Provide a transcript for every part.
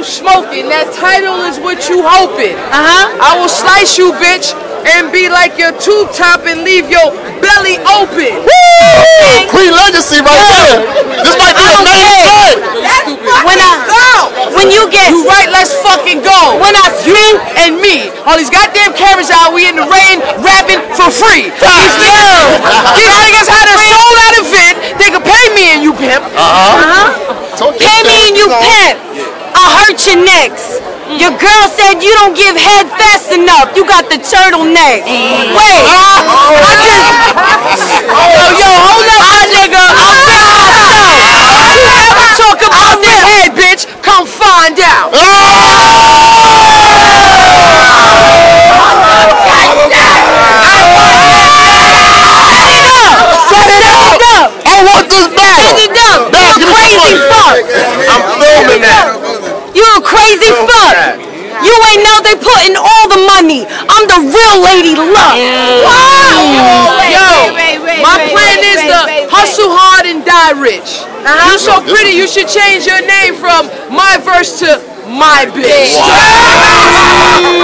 you smoking. That title is what you hoping. Uh huh. I will slice you, bitch, and be like your tube top and leave your belly open. Woo! Queen Legacy right there. This might be the main fight. When I go. when you get You right, let's fucking go. when I You and me. All these goddamn cameras out, we in the rain rapping for free. These niggas, these niggas had a sold out event. They could pay me and you pimp. uh-huh. pay me and you pimp. Hurt your necks. Your girl said you don't give head fast enough. You got the turtleneck. Wait, I just Yo, yo, hold up, my nigga. I'm big myself. You ever talk about the head, bitch? Come find out. I want this battle. Send it up. Nah, You give me crazy some money. fuck. I'm filming that. You a crazy fuck. You ain't know they putting all the money. I'm the real lady luck. Yo, my plan is to hustle hard and die rich. You so pretty, you should change your name from my verse to my bitch.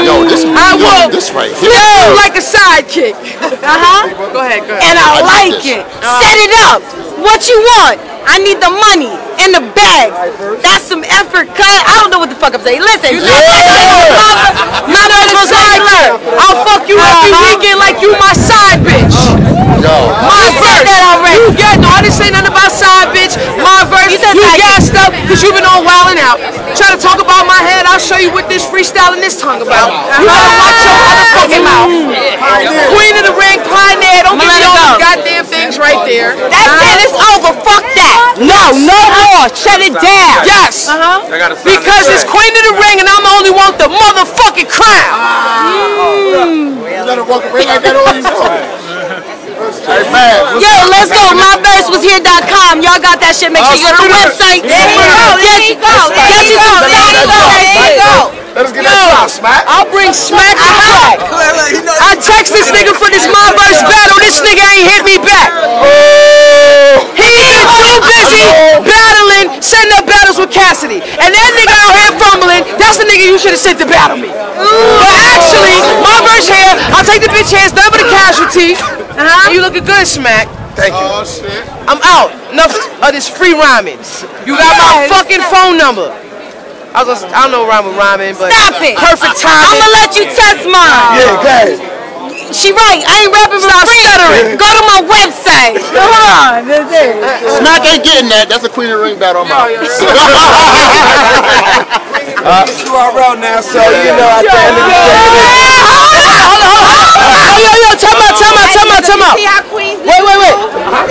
Yo, this I yo, will this right here. you like a sidekick. Uh-huh. Go ahead, go ahead. And I I like like it. Set it up. What you want? I need the money and the bag. That's some effort, cut. I don't know what the fuck I'm saying. Listen, You my know first the side regular. I'll fuck you every Uh-huh. weekend like you my side bitch. Yo, My verse. that already. You get no, I didn't say nothing about side bitch. My verse. You side gassed up because you've been on wilding out. Try to talk about my head, I'll show you what this freestyle and this tongue about. You gotta watch your motherfucking mouth. Queen of the ring, pioneer. Don't give me all go. the goddamn things right there. That's it. It's over. Fuck that. No, no more. Shut it down. Yes. Uh-huh. Because it's Queen of the Ring and I'm the only one with the motherfucking crown. you gotta walk around like that all these Hey man, Yo, let's go. MyVerseWasHere.com. Y'all got that shit. Make sure you go to the website. There you go. There you go. Get you some There you go. There you go. let us get that drop, smack. I'll bring smack to back. I text this nigga for this my verse battle. This nigga ain't hit me back. Battles. And that nigga out here fumbling, that's the nigga you should have sent to battle me. But actually, my verse here, I'll take the bitch hands, none but a casualty. Uh-huh. And you looking good, Smack. Thank you. Oh shit. I'm out. Enough of this free rhyming. You got my fucking phone number. I was gonna, I don't know rhyme with rhyming, but Stop it. perfect time. I'm gonna let you test mine. Yeah, guys. She right. I ain't rapping for Stop free. stuttering. Go to my website. Come on. That's it. Smack ain't getting that. That's a Queen of the Ring battle. I'm out. URL now, so you know at the end of the day. Oh, yo, yo, time out, time out, time out, time out. See how queens Wait, wait, wait.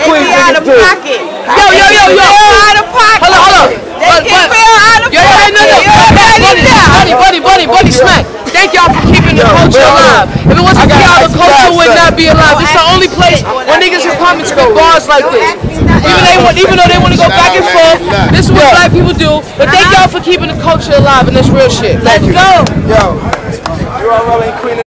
Queen out of pocket. Yo, yo, yo, yo. out of pocket. Hold on, hold on. They But, get but, out of pocket. yo, yo, pocket. no, no. You already know. Buddy, buddy, buddy, buddy, smack. Thank y'all for keeping the culture alive. If it wasn't for y'all, the culture would not be alive. This is the only place where niggas can come and spit bars like this. Even they want, even though they want to go back and forth, this is what black people do. But thank y'all for keeping the culture alive, and that's real shit. Let's go. Yo, URL ain't Queen